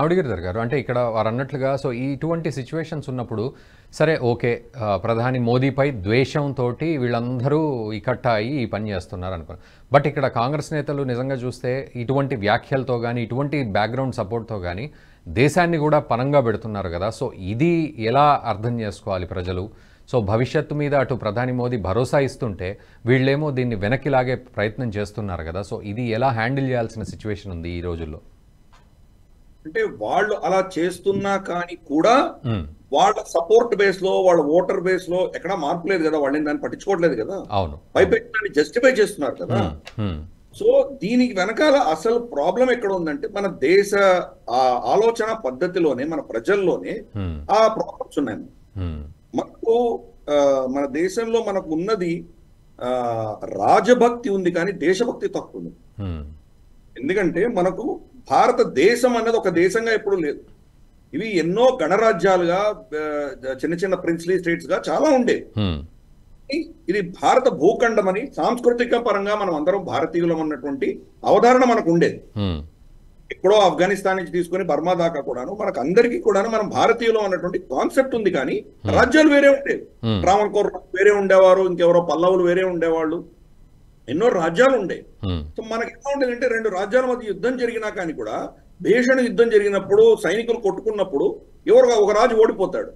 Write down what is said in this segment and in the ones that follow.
మామిడిగిరి గిరిధర్ గారు అంటే ఇక్కడ వారు అన్నట్లుగా సో ఇటువంటి సిచ్యువేషన్స్ ఉన్నప్పుడు సరే ఓకే ప్రధాని మోదీపై ద్వేషంతో వీళ్ళందరూ ఇకట్ట అయ్యి ఈ పని చేస్తున్నారు అనుకో. బట్ ఇక్కడ కాంగ్రెస్ నేతలు నిజంగా చూస్తే ఇటువంటి వ్యాఖ్యలతో కానీ ఇటువంటి బ్యాక్గ్రౌండ్ సపోర్ట్తో కానీ దేశాన్ని కూడా పనంగా పెడుతున్నారు కదా. సో ఇది ఎలా అర్థం చేసుకోవాలి ప్రజలు? సో భవిష్యత్తు మీద అటు ప్రధాని మోదీ భరోసా ఇస్తుంటే వీళ్ళేమో దీన్ని వెనక్కి లాగే ప్రయత్నం చేస్తున్నారు కదా. సో ఇది ఎలా హ్యాండిల్ చేయాల్సిన సిచ్యువేషన్ ఉంది ఈ రోజుల్లో? అంటే వాళ్ళు అలా చేస్తున్నా కానీ కూడా. వాళ్ళ సపోర్ట్ బేస్లో వాళ్ళ ఓటర్ బేస్లో ఎక్కడా మార్పు లేదు కదా వాళ్ళని దాన్ని పట్టించుకోవట్లేదు కదా అవును పైపెట్టి దాన్ని జస్టిఫై చేస్తున్నారు కదా. సో దీనికి వెనకాల అసలు ప్రాబ్లం ఎక్కడ ఉందంటే మన దేశ ఆ ఆలోచన పద్ధతిలోనే మన ప్రజల్లోనే. ఆ ప్రాబ్లమ్స్ ఉన్నాయి. మనకు మన దేశంలో మనకు ఉన్నది ఆ, రాజభక్తి ఉంది కానీ దేశభక్తి తక్కువ ఉంది. ఎందుకంటే మనకు భారతదేశం అన్నది ఒక దేశంగా ఎప్పుడు లేదు ఇవి ఎన్నో గణరాజ్యాలుగా చిన్న చిన్న ప్రిన్స్లీ స్టేట్స్గా చాలా మ్మ్. ఇది భారత భూఖండం అని సాంస్కృతిక పరంగా మనం అందరం భారతీయులం అన్నటువంటి అవధారణ మనకు ఉండేది. ఎక్కడో ఆఫ్ఘనిస్తాన్ నుంచి తీసుకొని బర్మా దాకా కూడాను మనకు అందరికీ కూడాను మనం భారతీయులం అన్నటువంటి కాన్సెప్ట్ ఉంది కానీ రాజ్యాలు వేరే ఉండేవి మ్మ్. ట్రావెన్కోర్ వేరే ఉండేవారు ఇంకెవరో పల్లవులు వేరే ఉండేవాళ్ళు ఎన్నో రాజ్యాలు మ్మ్. సో మనకి ఎలా ఉండేదంటే రెండు రాజ్యాల మధ్య యుద్ధం జరిగినా కానీ కూడా భీషణ యుద్ధం జరిగినప్పుడు సైనికులు కొట్టుకున్నప్పుడు ఎవరు ఒక రాజు ఓడిపోతాడు.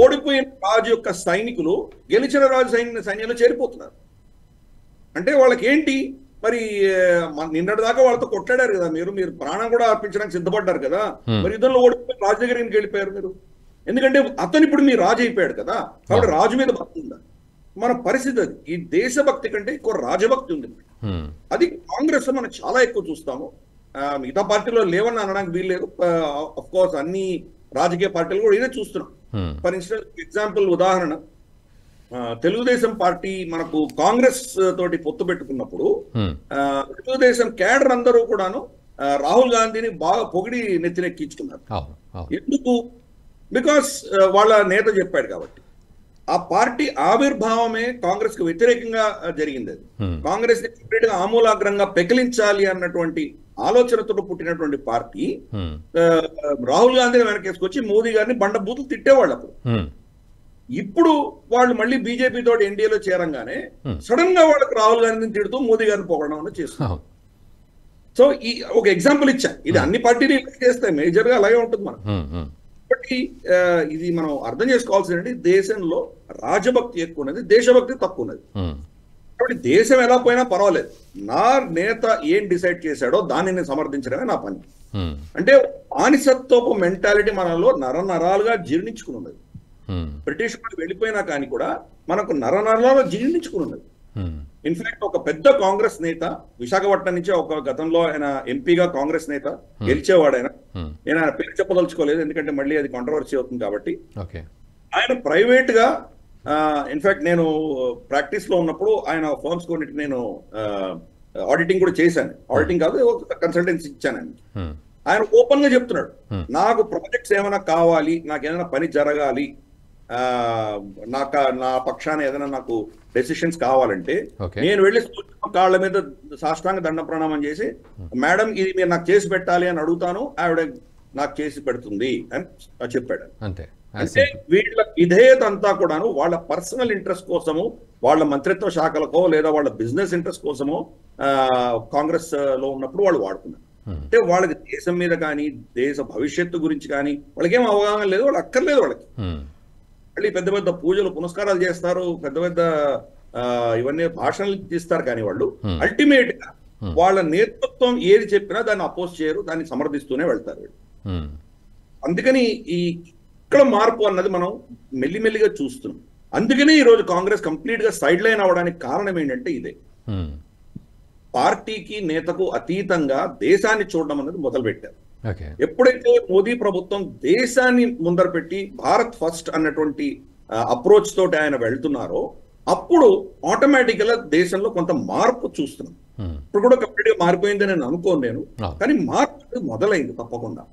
ఓడిపోయిన రాజు యొక్క సైనికులు గెలిచిన రాజు సైన్య సైన్యంలో చేరిపోతున్నారు. అంటే వాళ్ళకి ఏంటి మరి నిన్నటి దాకా వాళ్ళతో కొట్లాడారు కదా మీరు. మీరు ప్రాణం కూడా అర్పించడానికి సిద్ధపడ్డారు కదా. మరి యుద్ధంలో ఓడిపోయి రాజు దగ్గర వెళ్ళిపోయారు మీరు? ఎందుకంటే అతను ఇప్పుడు మీ రాజు అయిపోయాడు కదా. కాబట్టి రాజు మీద భక్తి ఉందా? మన పరిస్థితి అది. ఈ దేశభక్తి కంటే ఎక్కువ రాజభక్తి ఉంది. అది కాంగ్రెస్లో మనం చాలా ఎక్కువ చూస్తాము. మిగతా పార్టీలో లేవని అనడానికి వీల్లేదు అఫ్ కోర్స్ అన్ని రాజకీయ పార్టీలు కూడా ఇదే చూస్తున్నాం. ఫర్ ఇన్స్టెన్స్ ఎగ్జాంపుల్ ఉదాహరణ. తెలుగుదేశం పార్టీ మనకు కాంగ్రెస్ తోటి పొత్తు పెట్టుకున్నప్పుడు తెలుగుదేశం కేడర్ అందరూ కూడాను రాహుల్ గాంధీని బాగా పొగిడి నెత్తినెక్కించుకున్నారు. ఎందుకు? బికాస్ వాళ్ళ నేత చెప్పాడు కాబట్టి. ఆ పార్టీ ఆవిర్భావమే కాంగ్రెస్కు వ్యతిరేకంగా జరిగింది. అది. కాంగ్రెస్ని కంప్లీట్గా ఆమూలాగ్రంగా పెకిలించాలి అన్నటువంటి ఆలోచనతో పుట్టినటువంటి పార్టీ రాహుల్ గాంధీని వెనకేసుకొచ్చి మోదీ గారిని బండబూతులు తిట్టేవాళ్ళు అప్పుడు. ఇప్పుడు వాళ్ళు మళ్ళీ బీజేపీ తోటి ఎన్డీఏలో చేరంగానే. సడన్గా వాళ్ళకి రాహుల్ గాంధీని తిడుతూ మోదీ గారిని పొగడం చేస్తున్నారు. సో ఈ ఒక ఎగ్జాంపుల్ ఇచ్చా. ఇది అన్ని పార్టీలు ఇలా చేస్తాయి మేజర్గా అలాగే ఉంటుంది. కాబట్టి ఆ, ఇది మనం అర్థం చేసుకోవాల్సింది దేశంలో రాజభక్తి ఎక్కువ ఉన్నది దేశభక్తి తక్కువ ఉన్నది. కాబట్టి దేశం ఎలా పోయినా పర్వాలేదు నా నేత ఏం డిసైడ్ చేశాడో దాన్ని నేను సమర్థించడమే నా పని. అంటే బానిసత్వపు మెంటాలిటీ మనలో నరనరాలుగా జీర్ణించుకుని ఉన్నది. బ్రిటిష్ వాళ్ళు వెళ్ళిపోయినా కానీ కూడా మనకు నరనరాలుగా జీర్ణించుకుని ఉన్నది. ఇన్ఫాక్ట్ ఒక పెద్ద కాంగ్రెస్ నేత విశాఖపట్నం నుంచి ఒక గతంలో ఆయన ఎంపీగా కాంగ్రెస్ నేత గెలిచేవాడు ఆయన. నేను ఆయన పేరు చెప్పదలుచుకోలేదు ఎందుకంటే మళ్ళీ అది కాంట్రవర్సీ అవుతుంది కాబట్టి ఆయన ప్రైవేట్గా ఇన్ఫాక్ట్ నేను ప్రాక్టీస్లో ఉన్నప్పుడు ఆయన ఫర్మ్స్ కొన్నిటి నేను ఆడిటింగ్ కూడా చేశాను ఆడిటింగ్ కాదు కన్సల్టెన్సీ ఇచ్చాను ఆయన మ్మ్. ఆయన ఓపెన్గా చెప్తున్నాడు Hmm. నాకు ప్రాజెక్ట్స్ ఏమైనా కావాలి నాకు ఏదైనా పని జరగాలి ఆ, నాకు నా పక్షాన ఏదైనా నాకు డెసిషన్స్ కావాలంటే. నేను వెళ్ళి కాళ్ళ మీద సాష్టాంగ దండ ప్రణామం చేసి మేడం ఇది మీరు నాకు చేసి పెట్టాలి అని అడుగుతాను ఆవిడ నాకు చేసి పెడుతుంది అని చెప్పాడు అంతే అంటే. వీళ్ళ విధేయత అంతా కూడాను వాళ్ళ పర్సనల్ ఇంట్రెస్ట్ కోసము వాళ్ళ మంత్రిత్వ శాఖలకో లేదా వాళ్ళ బిజినెస్ ఇంట్రెస్ట్ కోసమో కాంగ్రెస్లో ఉన్నప్పుడు వాళ్ళు వాడుకున్నారు Hmm. అంటే వాళ్ళకి దేశం మీద కానీ దేశ భవిష్యత్తు గురించి కానీ వాళ్ళకి ఏం అవగాహన లేదు వాళ్ళు అక్కర్లేదు వాళ్ళకి మ్మ్. మళ్ళీ పెద్ద పెద్ద పూజలు పునస్కారాలు చేస్తారు పెద్ద పెద్ద ఇవన్నీ భాషణలు ఇస్తారు కానీ వాళ్ళు Hmm. అల్టిమేట్గా Hmm. వాళ్ళ నేతృత్వం ఏది చెప్పినా దాన్ని అపోజ్ చేయరు దాన్ని సమర్థిస్తూనే వెళ్తారు వీళ్ళు. అందుకని ఈ ఇక్కడ మార్పు అన్నది మనం మెల్లిమెల్లిగా చూస్తున్నాం అందుకనే ఈ రోజు కాంగ్రెస్ కంప్లీట్గా సైడ్ లైన్ అవడానికి కారణం ఏంటంటే ఇదే. పార్టీకి నేతకు అతీతంగా దేశాన్ని చూడడం అనేది మొదలు పెట్టారు ఎప్పుడైతే మోదీ ప్రభుత్వం దేశాన్ని ముందర పెట్టి భారత్ ఫస్ట్ అన్నటువంటి అప్రోచ్ తోటి ఆయన వెళ్తున్నారో అప్పుడు ఆటోమేటిక్గా దేశంలో కొంత మార్పు చూస్తున్నాం. ఇప్పుడు కూడా కంప్లీట్గా మారిపోయిందని నేను అనుకోను నేను. కానీ మార్పు అనేది మొదలైంది తప్పకుండా.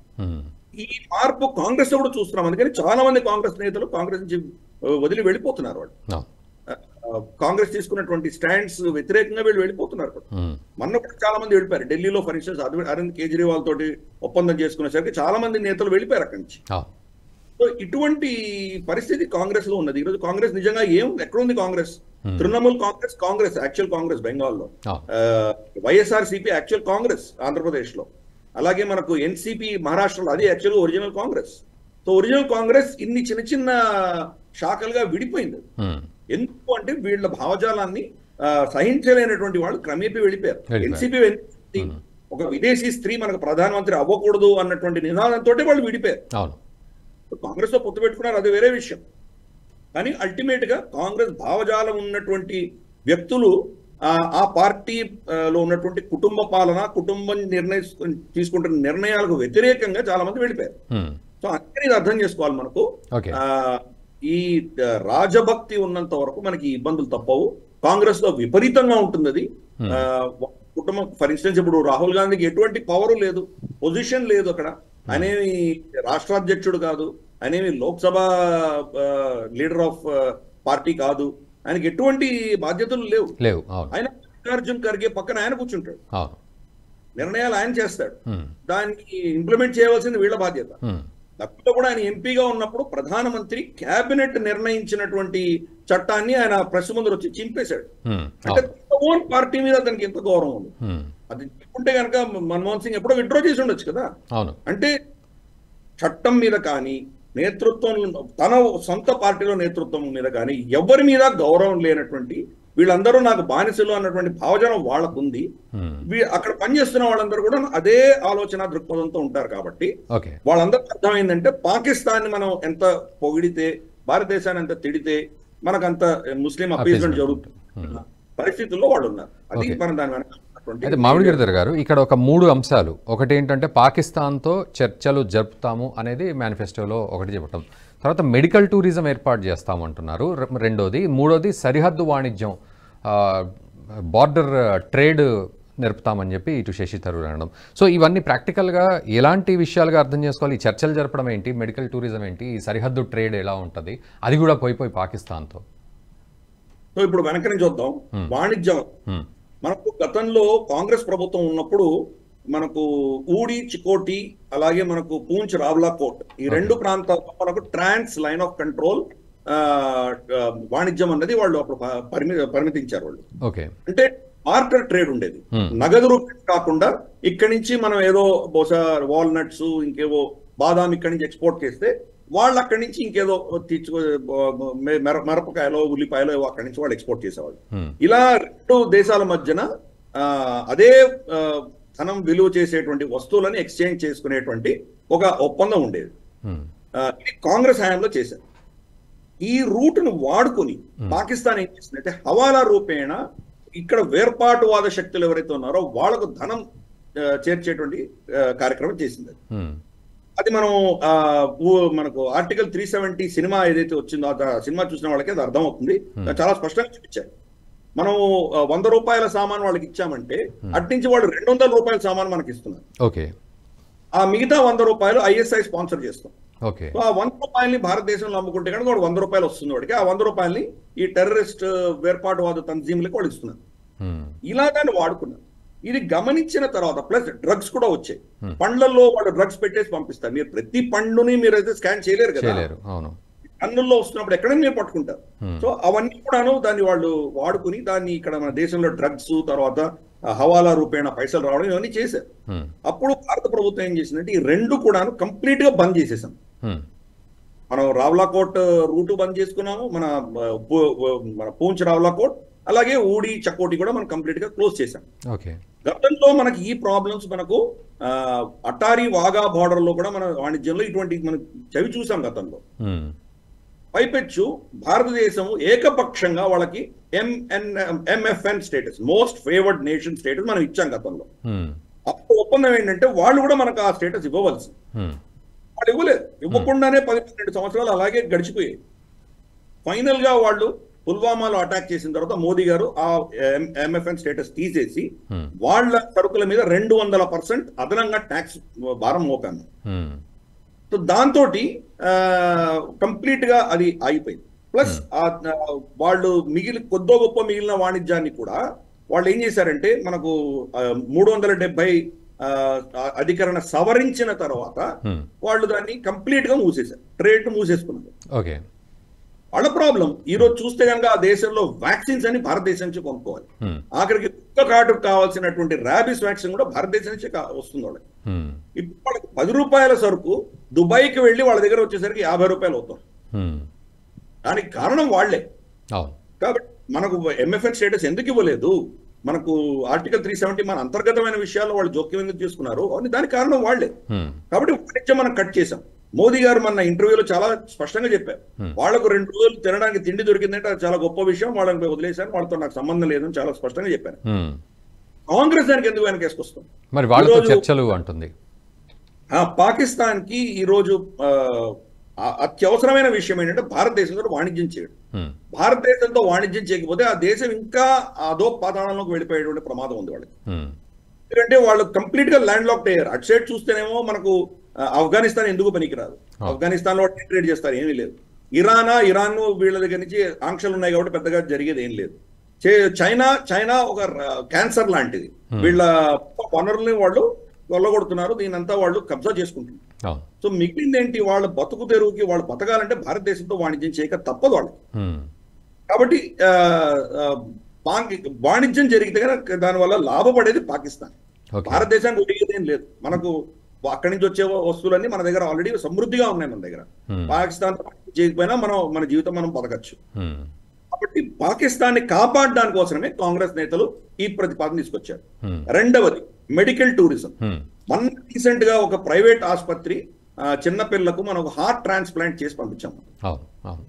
ఈ మార్పు కాంగ్రెస్లో కూడా చూస్తున్నాం. అందుకని చాలా మంది కాంగ్రెస్ నేతలు కాంగ్రెస్ నుంచి వదిలి వెళ్ళిపోతున్నారు వాళ్ళు. కాంగ్రెస్ తీసుకున్నటువంటి స్టాండ్స్ వ్యతిరేకంగా వీళ్ళు వెళ్ళిపోతున్నారు మొన్న కూడా చాలా మంది వెళ్ళిపోయారు. ఢిల్లీలో ఫర్ ఇన్స్టెన్స్ అరవింద్ కేజ్రీవాల్ తోటి ఒప్పందం చేసుకునేసరికి చాలా మంది నేతలు వెళ్ళిపోయారు అక్కడి నుంచి. సో ఇటువంటి పరిస్థితి కాంగ్రెస్లో ఉన్నది. ఈరోజు కాంగ్రెస్ నిజంగా ఏం ఎక్కడుంది Congress? Hmm. Trinamool Congress Congress actual Congress బెంగాల్లో. వైఎస్ఆర్ సిపి యాక్చువల్ కాంగ్రెస్ ఆంధ్రప్రదేశ్లో అలాగే మనకు ఎన్సిపి మహారాష్ట్రలో అది actual original Congress. So original Congress ఇన్ని చిన్న చిన్న శాఖలుగా విడిపోయింది. ఉమ్, ఎందుకు అంటే వీళ్ళ భావజాలాన్ని సహించలేనటువంటి వాళ్ళు క్రమేపీ వెళ్ళిపోయారు. ఎన్సిపి ఒక విదేశీ స్త్రీ మనకు ప్రధానమంత్రి అవ్వకూడదు అన్నటువంటి నినాదంతో వాళ్ళు విడిపోయారు. కాంగ్రెస్లో పొత్తు పెట్టుకున్నారు అది వేరే విషయం. కానీ అల్టిమేట్గా కాంగ్రెస్ భావజాలం ఉన్నటువంటి వ్యక్తులు ఆ ఆ పార్టీ ఆ, లో ఉన్నటువంటి కుటుంబ పాలన కుటుంబం నిర్ణయ తీసుకుంటున్న నిర్ణయాలకు వ్యతిరేకంగా చాలా మంది వెళ్ళిపోయారు సో అందుకని ఇది అర్థం చేసుకోవాలి మనకు. ఈ రాజభక్తి ఉన్నంత వరకు మనకి ఇబ్బందులు తప్పవు. కాంగ్రెస్లో విపరీతంగా ఉంటుంది అది కుటుంబం ఫర్ ఇన్స్టెన్స్ ఇప్పుడు రాహుల్ గాంధీకి ఎటువంటి పవర్ లేదు. పొజిషన్ లేదు అక్కడ. అనేవి రాష్ట్రాధ్యక్షుడు కాదు. అనేవి లోక్సభ లీడర్ ఆఫ్ పార్టీ కాదు. ఆయనకి ఎటువంటి బాధ్యతలు లేవు. లేవు ఆయన మల్లికార్జున్ ఖర్గే పక్కన ఆయన కూర్చుంటాడు. నిర్ణయాలు ఆయన చేస్తాడు. దానికి ఇంప్లిమెంట్ చేయవలసింది వీళ్ళ బాధ్యత. అప్పుడు కూడా ఆయన ఎంపీగా ఉన్నప్పుడు ప్రధానమంత్రి కేబినెట్ నిర్ణయించినటువంటి చట్టాన్ని ఆయన ప్రెస్ ముందు వచ్చి చింపేశాడు. అంటే ఓన్ పార్టీ మీద అతనికి ఎంత గౌరవం ఉంది? అది చెప్పుకుంటే కనుక మన్మోహన్ సింగ్ ఎప్పుడో విత్డ్రా చేసి ఉండొచ్చు కదా. అంటే చట్టం మీద కానీ నేతృత్వం తన సొంత పార్టీలో నేతృత్వం మీద కానీ ఎవరి మీద గౌరవం లేనటువంటి వీళ్ళందరూ నాకు బానిసలు అన్నటువంటి భావజనం వాళ్ళకు ఉంది వీ- అక్కడ పనిచేస్తున్న వాళ్ళందరూ కూడా అదే ఆలోచన దృక్పథంతో ఉంటారు కాబట్టి ఓకే. వాళ్ళందరికీ అర్థమైందంటే పాకిస్తాన్ మనం ఎంత పొగిడితే భారతదేశాన్ని ఎంత తిడితే మనకంత ముస్లిం అపీజ్మెంట్. జరుగుతుంది. పరిస్థితుల్లో వాళ్ళు ఉన్నారు అది. మనం దాని వెనక అయితే మామిడి గిరిధర్ గారు ఇక్కడ ఒక మూడు అంశాలు. ఒకటి ఏంటంటే పాకిస్తాన్తో చర్చలు జరుపుతాము అనేది మేనిఫెస్టోలో ఒకటి చెప్పటం. తర్వాత మెడికల్ టూరిజం ఏర్పాటు చేస్తామంటున్నారు. రెండోది. మూడోది సరిహద్దు వాణిజ్యం బార్డర్ ట్రేడ్ నేర్పుతామని చెప్పి ఇటు శశి థరూర్ అనడం. సో ఇవన్నీ ప్రాక్టికల్గా ఎలాంటి విషయాలుగా అర్థం చేసుకోవాలి? ఈ చర్చలు జరపడం ఏంటి? మెడికల్ టూరిజం ఏంటి? ఈ సరిహద్దు ట్రేడ్ ఎలా ఉంటుంది? అది కూడా పోయి పోయి పాకిస్తాన్తో. ఇప్పుడు వెనక నుంచి చూద్దాం వాణిజ్యం. మనకు గతంలో కాంగ్రెస్ ప్రభుత్వం ఉన్నప్పుడు మనకు ఊడి చికోటి అలాగే మనకు పూంచ్ రావ్లా కోట్ ఈ రెండు ప్రాంతాల్లో మనకు ట్రాన్స్ లైన్ ఆఫ్ కంట్రోల్ వాణిజ్యం అన్నది వాళ్ళు అప్పుడు పరిమితించారు వాళ్ళు. అంటే బార్టర్ ట్రేడ్ ఉండేది. నగదు రూపాయలు కాకుండా ఇక్కడి నుంచి మనం ఏదో బహుశా వాల్నట్స్ ఇంకేవో బాదాం ఇక్కడి నుంచి ఎక్స్పోర్ట్ చేస్తే వాళ్ళు అక్కడి నుంచి ఇంకేదో మెర- మిరపకాయలో ఉల్లిపాయలో అక్కడి నుంచి వాళ్ళు ఎక్స్పోర్ట్ చేసేవాళ్ళు. ఇలా రెండు దేశాల మధ్యన అదే ధనం విలువ చేసేటువంటి వస్తువులని ఎక్స్చేంజ్ చేసుకునేటువంటి ఒక ఒప్పందం ఉండేది. కాంగ్రెస్ హయాంలో చేశారు. ఈ రూట్ను వాడుకొని పాకిస్తాన్ ఏం చేసిందంటే హవాలా రూపేణ ఇక్కడ వేర్పాటువాద శక్తులు ఎవరైతే ఉన్నారో వాళ్ళకు ధనం చేర్చేటువంటి కార్యక్రమం చేసింది. అది. మనం మనకు ఆర్టికల్ త్రీ సెవెంటీ సినిమా ఏదైతే వచ్చిందో ఆ సినిమా చూసిన వాళ్ళకి అది అర్థం అవుతుంది చాలా స్పష్టంగా చూపించారు. మనం వంద రూపాయల సామాన్ వాళ్ళకి ఇచ్చామంటే అట్నుంచి వాళ్ళు రెండు వందల రూపాయల సామాన్ మనకి ఇస్తున్నారు. ఓకే. ఆ మిగతా వంద రూపాయలు ఐఎస్ఐ స్పాన్సర్ చేస్తాం. ఓకే. ఆ వంద రూపాయల్ని భారతదేశంలో అమ్ముకుంటే కనుక వాడు వంద రూపాయలు వస్తుంది వాడికి. ఆ వంద రూపాయల్ని ఈ టెర్రరిస్ట్ వేర్పాటువాద తంజీములకు వాళ్ళు ఇస్తున్నారు. ఇలా దాన్ని వాడుకున్నారు. ఇది గమనించిన తర్వాత ప్లస్ డ్రగ్స్ కూడా వచ్చాయి. పండ్లలో వాళ్ళు డ్రగ్స్ పెట్టేసి పంపిస్తారు. మీరు ప్రతి పండుని మీరు అయితే స్కాన్ చేయలేరు కదా కన్నుల్లో వస్తున్నప్పుడు ఎక్కడైనా మీరు పట్టుకుంటారు. Hmm. సో అవన్నీ కూడాను దాన్ని వాళ్ళు వాడుకుని దాన్ని ఇక్కడ మన దేశంలో డ్రగ్స్ తర్వాత హవాలా రూపేణ పైసలు రావడం ఇవన్నీ చేశారు. హ్మ్. అప్పుడు భారత ప్రభుత్వం ఏం చేసిందంటే ఈ రెండు కూడాను కంప్లీట్గా బంద్ చేసేసాం. మనం రావ్లాకోట్ రూటు బంద్ చేసుకున్నాము. మన మన పూంచ్ రావ్లాకోట్ అలాగే ఊడి చకోటి కూడా మనం కంప్లీట్గా క్లోజ్ చేసాం ఓకే. గతంలో మనకి ఈ ప్రాబ్లమ్స్ మనకు అటారీ వాగా బార్డర్లో కూడా మన వాణిజ్యంలో ఇటువంటి మనం చవి చూసాం గతంలో. పైపెచ్చు భారతదేశం ఏకపక్షంగా వాళ్ళకి MN MFN status most favoured nation status మనం ఇచ్చాం గతంలో. అప్పుడు ఒప్పందం ఏంటంటే వాళ్ళు కూడా మనకు ఆ స్టేటస్ ఇవ్వవలసి. వాళ్ళు ఇవ్వలేదు. ఇవ్వకుండానే పది పన్నెండు సంవత్సరాలు అలాగే గడిచిపోయాయి. ఫైనల్గా వాళ్ళు పుల్వామాలో అటాక్ చేసిన తర్వాత మోదీ గారు ఆ ఎంఎఫ్ఎన్ స్టేటస్ తీసేసి Hmm. వాళ్ళ సరుకుల మీద రెండు వందల పర్సెంట్ అదనంగా ట్యాక్స్ భారం మోపాము హ్మ్. సో దాంతో కంప్లీట్గా అది ఆగిపోయింది ప్లస్ వాళ్ళు మిగిలి కొద్దో గొప్ప మిగిలిన వాణిజ్యాన్ని కూడా వాళ్ళు ఏం చేశారంటే మనకు మూడు వందల డెబ్బై అధికరణ సవరించిన తర్వాత Hmm. వాళ్ళు దాన్ని కంప్లీట్గా మూసేశారు ట్రేడ్ మూసేసుకున్నారు ఓకే వాళ్ళ ప్రాబ్లం ఈ రోజు చూస్తే కనుక ఆ దేశంలో వ్యాక్సిన్స్ అని భారతదేశం నుంచి కొనుక్కోవాలి. ఆఖరికి కుక్క కాటుకు కావాల్సినటువంటి ర్యాబిస్ వ్యాక్సిన్ కూడా భారతదేశం నుంచి వస్తుంది వాళ్ళకి. ఇప్పుడు వాళ్ళకి పది రూపాయల సరుకు దుబాయ్కి వెళ్ళి వాళ్ళ దగ్గర వచ్చేసరికి యాభై రూపాయలు అవుతాం. దానికి కారణం వాళ్ళే కాబట్టి మనకు ఎంఎఫ్ఎన్ స్టేటస్ ఎందుకు ఇవ్వలేదు మనకు ఆర్టికల్ త్రీ సెవెంటీ మన అంతర్గతమైన విషయాల్లో వాళ్ళు జోక్యం ఎందుకు చేసుకున్నారు అని దానికి కారణం వాళ్ళే. కాబట్టి వాణిజ్యం మనం కట్ చేసాం మోదీ గారు మన ఇంటర్వ్యూలో చాలా స్పష్టంగా చెప్పారు. వాళ్ళకు రెండు రోజులు తినడానికి తిండి దొరికిందంటే అది చాలా గొప్ప విషయం వాళ్ళని వదిలేశాను వాళ్ళతో నాకు సంబంధం లేదని చాలా స్పష్టంగా చెప్పారు. కాంగ్రెస్ దానికి ఎందుకు వెనకేసుకొస్తాం మరి వాళ్ళతో ఈరోజు- చర్చలు అంటుంది పాకిస్తాన్కి ఈ రోజు ఆ, ఆ అత్యవసరమైన విషయం ఏంటంటే భారతదేశంతో వాణిజ్యం చేయడం. భారతదేశంతో వాణిజ్యం చేయకపోతే ఆ దేశం ఇంకా అదో పాతాళంలోకి వెళ్ళిపోయేటువంటి ప్రమాదం ఉంది వాళ్ళకి. ఎందుకంటే వాళ్ళు కంప్లీట్గా ల్యాండ్ లాక్డ్ అయ్యారు అటు సైడ్ చూస్తేనేమో మనకు ఆఫ్ఘనిస్తాన్ ఎందుకు పనికిరాదు. ఆఫ్ఘనిస్తాన్లో ట్రేడ్ చేస్తారు ఏమీ లేదు. ఇరానా ఇరాన్ వీళ్ళ దగ్గర నుంచి ఆంక్షలు ఉన్నాయి కాబట్టి పెద్దగా జరిగేది ఏం లేదు. చైనా చైనా ఒక క్యాన్సర్ లాంటిది. వీళ్ళ వనరుల్ని వాళ్ళు కొల్లగొడుతున్నారు దీనంతా వాళ్ళు కబ్జా చేసుకుంటున్నారు. సో మిగిలింది ఏంటి వాళ్ళ బతుకు తెరువుకి వాళ్ళు బతకాలంటే భారతదేశంతో వాణిజ్యం చేయక తప్పదు వాళ్ళకి. కాబట్టి వాణిజ్యం జరిగితే కనుక దానివల్ల లాభపడేది పాకిస్తాన్. భారతదేశానికి ఒడిగేది ఏం లేదు. మనకు అక్కడి నుంచి వచ్చే వస్తువులన్నీ మన దగ్గర ఆల్రెడీ సమృద్ధిగా ఉన్నాయి మన దగ్గర. పాకిస్తాన్ చేయకపోయినా మనం మన జీవితం మనం బతకచ్చు. కాబట్టి పాకిస్తాన్ని కాపాడడానికి కోసమే కాంగ్రెస్ నేతలు ఈ ప్రతిపాదన తీసుకొచ్చారు. రెండవది మెడికల్ టూరిజం. మొన్న రీసెంట్గా ఒక ప్రైవేట్ ఆసుపత్రి చిన్న పిల్లలకు మనం ఒక హార్ట్ ట్రాన్స్ప్లాంట్ చేసి పంపించాం అవును అవును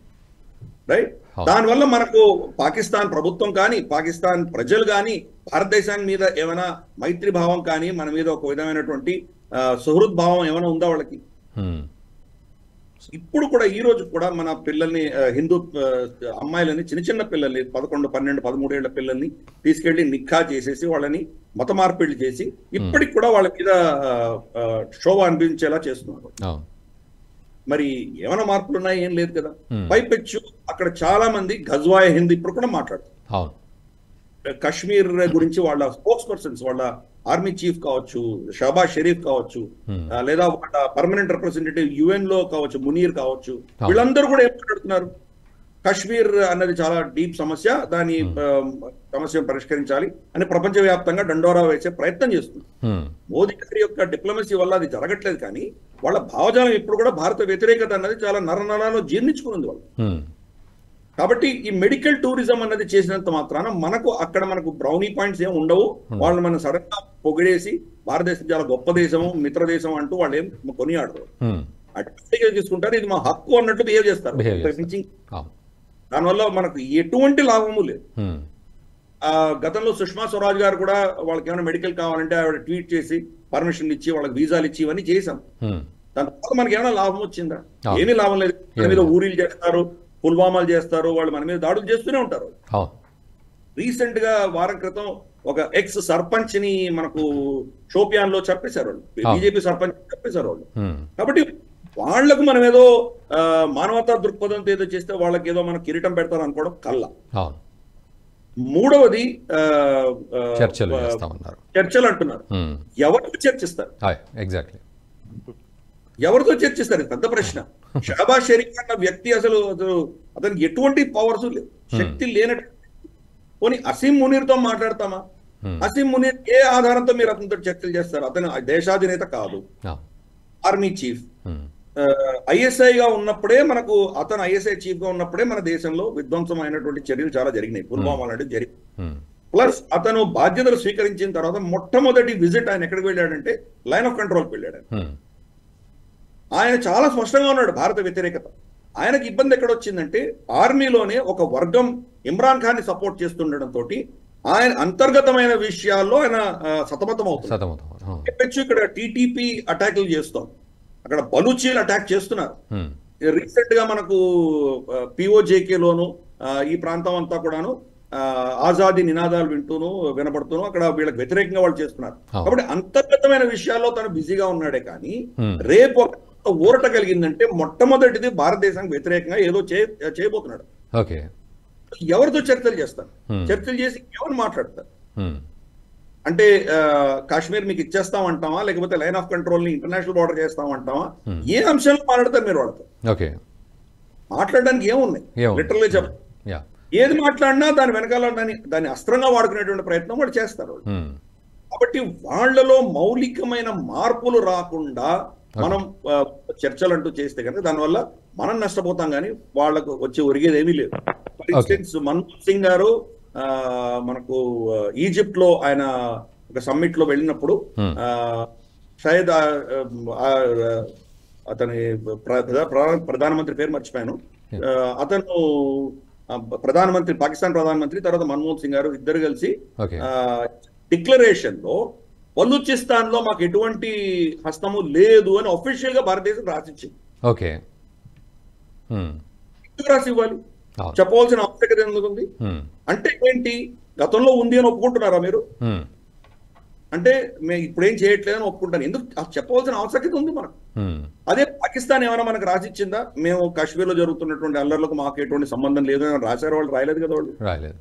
రైట్. దానివల్ల మనకు పాకిస్తాన్ ప్రభుత్వం కానీ పాకిస్తాన్ ప్రజలు కానీ భారతదేశాన్ని మీద ఏమైనా మైత్రి భావం కానీ మన మీద ఒక విధమైనటువంటి ఆ, సుహృద్ భావం ఏమైనా ఉందా వాళ్ళకి. ఇప్పుడు కూడా ఈ రోజు కూడా మన పిల్లల్ని హిందూ అమ్మాయిలని చిన్న చిన్న పిల్లల్ని పదకొండు పన్నెండు పదమూడేళ్ళ పిల్లల్ని తీసుకెళ్ళి నిక్కా చేసేసి వాళ్ళని మత మార్పిడి చేసి ఇప్పటికి కూడా వాళ్ళ మీద శోభ అనిపించేలా చేస్తున్నారు. మరి ఏమైనా మార్పులు ఉన్నాయి ఏం లేదు కదా. పైపెచ్చు అక్కడ చాలా మంది గజ్వాయ్ హిందీ ఇప్పుడు కూడా మాట్లాడుతారు అవును. కశ్మీర్ గురించి వాళ్ళ స్పోక్స్ పర్సన్స్ వాళ్ళ ఆర్మీ చీఫ్ కావచ్చు షహబాజ్ షరీఫ్ కావచ్చు Hmm. లేదా వాళ్ళ పర్మనెంట్ రిప్రజెంటేటివ్ యుఎన్లో కావచ్చు మునీర్ కావచ్చు. వీళ్ళందరూ కూడా ఏం మాట్లాడుతున్నారు కశ్మీర్ అన్నది చాలా డీప్ సమస్య దాని ఆ, సమస్యను పరిష్కరించాలి అని ప్రపంచవ్యాప్తంగా దండోరా వేసే ప్రయత్నం చేస్తుంది Hmm. మోదీ గారి యొక్క డిప్లొమసీ వల్ల అది జరగట్లేదు కానీ వాళ్ళ భావజాలం ఇప్పుడు కూడా భారత వ్యతిరేకత అన్నది చాలా నరనరాలో జీర్ణించుకున్నది వాళ్ళు Hmm. కాబట్టి ఈ మెడికల్ టూరిజం అన్నది చేసినంత మాత్రాన మనకు అక్కడ మనకు బ్రౌనీ పాయింట్స్ ఏమి ఉండవు. వాళ్ళు మనం సడన్గా పొగిడేసి భారతదేశం చాలా గొప్ప దేశం మిత్ర దేశం అంటూ వాళ్ళు ఏం కొనియాడరు. Hmm. అడ్వాంటేజ్ తీసుకుంటారు ఇది మా హక్కు అన్నట్టు బిహేవ్ చేస్తారు. దానివల్ల మనకు ఎటువంటి లాభము లేదు. Hmm. ఆ గతంలో సుష్మా స్వరాజ్ గారు కూడా వాళ్ళకి ఏమైనా మెడికల్ కావాలంటే ఆవిడ ట్వీట్ చేసి పర్మిషన్ ఇచ్చి వాళ్ళకి వీసాలు ఇచ్చి ఇవన్నీ చేశాం. Hmm. దాని తర్వాత మనకి ఏమైనా లాభం వచ్చిందా. ఏమీ లాభం లేదు. మీద లేదు. ఊరిలు చేస్తారు. పుల్వామాలు చేస్తారు వాళ్ళు మన మీద దాడులు చేస్తూనే ఉంటారు. రీసెంట్గా వారం క్రితం ఒక ఎక్స్ సర్పంచ్ని మనకు షోపియాన్లో చంపేశారు వాళ్ళు. బీజేపీ సర్పంచ్ చంపేశారు వాళ్ళు. కాబట్టి వాళ్ళకు మనం ఏదో మానవతా దృక్పథంతో ఏదో చేస్తే వాళ్ళకి ఏదో మనం కిరీటం పెడతారు అనుకోవడం కల్లా. అవును. మూడవది చర్చలు చర్చలు అంటున్నారు. ఎవరితో చర్చిస్తారు? ఎగ్జాక్ట్లీ. ఎవరితో చర్చిస్తారు? పెద్ద ప్రశ్న. షహబాజ్ షరీఫ్ అన్న వ్యక్తి అసలు అసలు అతనికి ఎటువంటి పవర్స్ లేవు. శక్తి లేనట్టు. పోనీ అసీం మునీర్తో మాట్లాడతామా? అసీం మునీర్ ఏ ఆధారంతో మీరు అతనితో చర్చలు చేస్తారు? అతను దేశాధినేత కాదు. ఆర్మీ చీఫ్ ఐఎస్ఐ గా ఉన్నప్పుడే మనకు అతను ఐఎస్ఐ చీఫ్గా ఉన్నప్పుడే మన దేశంలో విధ్వంసమైనటువంటి చర్యలు చాలా జరిగినాయి. పుల్వామా లాంటివి జరిగి. ప్లస్ అతను బాధ్యతలు స్వీకరించిన తర్వాత మొట్టమొదటి విజిట్ ఆయన ఎక్కడికి వెళ్ళాడంటే లైన్ ఆఫ్ కంట్రోల్కి వెళ్ళాడు ఆయన. చాలా స్పష్టంగా ఉన్నాడు భారత వ్యతిరేకత ఆయనకి ఇబ్బంది ఎక్కడ వచ్చిందంటే ఆర్మీలోనే ఒక వర్గం ఇమ్రాన్ ఖాన్ని సపోర్ట్ చేస్తుండడం తోటి ఆయన అంతర్గతమైన విషయాల్లో ఆయన సతమతం అవుతుంది. చెప్పచ్చు ఇక్కడ టీటీపీ అటాక్లు చేస్తాం అక్కడ బలూచీలు అటాక్ చేస్తున్నారు. రీసెంట్గా మనకు పిఓజేకే లోను ఆ, ఈ ప్రాంతం అంతా కూడాను ఆజాదీ నినాదాలు వింటూను వినపడుతూను అక్కడ వీళ్ళకి వ్యతిరేకంగా వాళ్ళు చేస్తున్నారు. కాబట్టి అంతర్గతమైన విషయాల్లో తను బిజీగా ఉన్నాడే కానీ. రేపు ఒక ఊరట కలిగిందంటే మొట్టమొదటిది భారతదేశానికి వ్యతిరేకంగా ఏదో చేయబోతున్నాడు. ఓకే. ఎవరితో చర్చలు చేస్తారు. చర్చలు చేసి ఎవరు మాట్లాడతారు? అంటే కాశ్మీర్ మీకు ఇచ్చేస్తామంటావా లేకపోతే లైన్ ఆఫ్ కంట్రోల్ని ఇంటర్నేషనల్ బార్డర్ చేస్తామంటావా Hmm. ఏ అంశాలు మాట్లాడతారు మీరు వాళ్ళతో? ఓకే. మాట్లాడడానికి ఏమున్నాయి? లిటరల్లీ చెప్ప. ఏది మాట్లాడినా దాని వెనకాల దాన్ని దాన్ని అస్త్రంగా వాడుకునేటువంటి ప్రయత్నం వాళ్ళు చేస్తారు కాబట్టి వాళ్ళలో మౌలికమైన మార్పులు రాకుండా మనం చర్చలు అంటూ చేస్తే కనుక దానివల్ల మనం నష్టపోతాం కానీ వాళ్ళకు వచ్చి ఒరిగేది ఏమీ లేదు ఫర్ ఇన్స్టెన్స్ మన్మోహన్ సింగ్ గారు ఆ, మనకు ఈజిప్ట్లో ఆయన ఒక సమ్మిట్లో వెళ్ళినప్పుడు. ఆ, షాయద్ అతని ప్ర- ప్రధాన- ప్రధానమంత్రి పేరు మర్చిపోయాను. అతను ప్రధానమంత్రి పాకిస్తాన్ ప్రధానమంత్రి తర్వాత మన్మోహన్ సింగ్ గారు ఇద్దరు కలిసి డిక్లరేషన్లో బలూచిస్తాన్లో మాకు ఎటువంటి హస్తము లేదు అని అఫీషియల్గా భారతదేశం రాసిచ్చింది. ఓకే. రాసి ఇవ్వాలి. చెప్పవలసిన ఆవశ్యకత ఎందుకు ఉంది? ఉమ్, అంటే ఏంటి? గతంలో ఉంది అని ఒప్పుకుంటున్నారా మీరు? అంటే మేము ఇప్పుడేం చేయట్లేదని ఒప్పుకుంటాను. ఎందుకు? చెప్పవలసిన ఆవశ్యకత ఉంది మనకు అదే పాకిస్తాన్ ఏమైనా మనకు రాసిచ్చిందా? మేము కాశ్మీర్లో జరుగుతున్నటువంటి అల్లర్లకు మాకు ఎటువంటి సంబంధం లేదు అని రాశారు వాళ్ళు రాయలేదు కదా వాళ్ళు. రాయలేదు.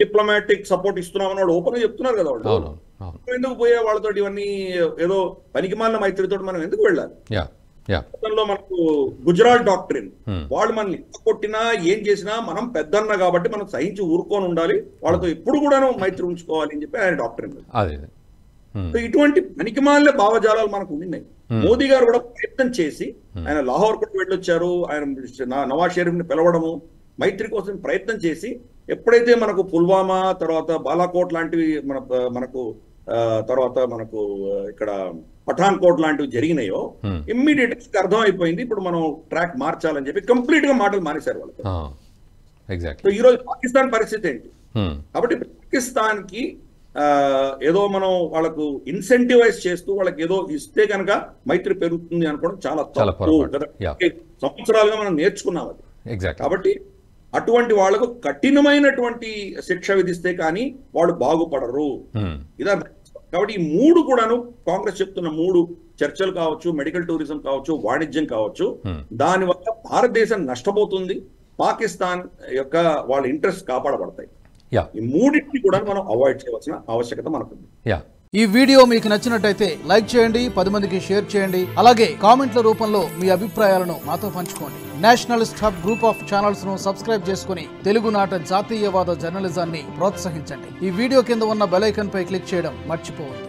డిప్లొమాటిక్ సపోర్ట్ ఇస్తున్నామని వాళ్ళు ఓపెన్గా చెప్తున్నారు కదా వాళ్ళు. ఎందుకు పోయే వాళ్ళతో ఇవన్నీ ఏదో పనికిమాలిన మైత్రితో మనం ఎందుకు వెళ్ళాలి? గతంలో మనకు గుజరాత్ డాక్టరీన్. వాళ్ళు మనల్ని కొట్టినా ఏం చేసినా మనం పెద్దన్న కాబట్టి మనం సహించి ఊరుకొని ఉండాలి. వాళ్ళతో ఎప్పుడు కూడాను మైత్రి ఉంచుకోవాలి అని చెప్పి ఆయన డాక్టరీన్ సో ఇటువంటి పనికిమాలిన భావజాలాలు మనకు ఉన్నాయి మోదీ గారు కూడా ప్రయత్నం చేసి ఆయన లాహోర్ కూడా వెళ్ళొచ్చారు ఆయన నవాజ్ షరీఫ్ని పిలవడము మైత్రి కోసం ప్రయత్నం చేసి ఎప్పుడైతే మనకు పుల్వామా తర్వాత బాలాకోట్ లాంటివి మన మనకు తర్వాత మనకు ఇక్కడ పఠాన్ కోట్ లాంటివి జరిగినాయో. ఇమ్మీడియట్గా అర్థం అయిపోయింది ఇప్పుడు మనం ట్రాక్ మార్చాలని చెప్పి కంప్లీట్గా మాటలు మానేశారు ఎగ్జాక్ట్లీ. ఈ రోజు పాకిస్తాన్ పరిస్థితి ఏంటి? కాబట్టి పాకిస్తాన్కి ఏదో మనం వాళ్ళకు ఇన్సెంటివైజ్ చేస్తూ వాళ్ళకి ఏదో ఇస్తే కనుక మైత్రి పెరుగుతుంది అనుకోవడం చాలా తప్పు. సంవత్సరాలుగా మనం నేర్చుకున్నాం అది. కాబట్టి అటువంటి వాళ్ళకు కఠినమైనటువంటి శిక్ష విధిస్తే కానీ వాళ్ళు బాగుపడరు. ఇదా కాబట్టి ఈ మూడు కూడాను కాంగ్రెస్ చెప్తున్న మూడు చర్చలు కావచ్చు మెడికల్ టూరిజం కావచ్చు వాణిజ్యం కావచ్చు. దానివల్ల భారతదేశం నష్టపోతుంది పాకిస్తాన్ యొక్క వాళ్ళ ఇంట్రెస్ట్ కాపాడబడతాయి. యా. ఈ మూడింటిని కూడా మనం అవాయిడ్ చేయవలసిన ఆవశ్యకత మనకుంది. యా. ఈ వీడియో మీకు నచ్చినట్టయితే లైక్ చేయండి పది మందికి షేర్ చేయండి అలాగే కామెంట్ల రూపంలో మీ అభిప్రాయాలను మాతో పంచుకోండి. నేషనలిస్ట్ హబ్ గ్రూప్ ఆఫ్ ఛానల్స్ను సబ్స్క్రైబ్ చేసుకుని తెలుగునాట జాతీయవాద జర్నలిజాన్ని ప్రోత్సహించండి. ఈ వీడియో కింద ఉన్న బెలైకన్ పై క్లిక్ చేయడం మర్చిపోవద్దు.